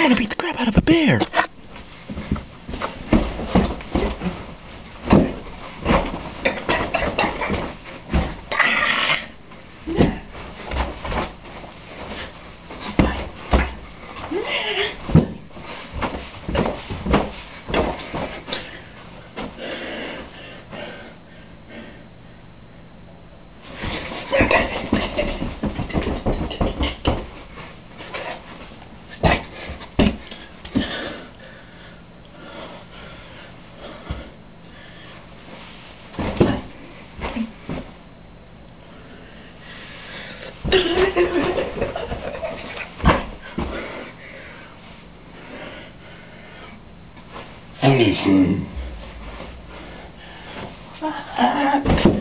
I'm gonna beat the crap out of a bear. Ah. Funny thing. Uh,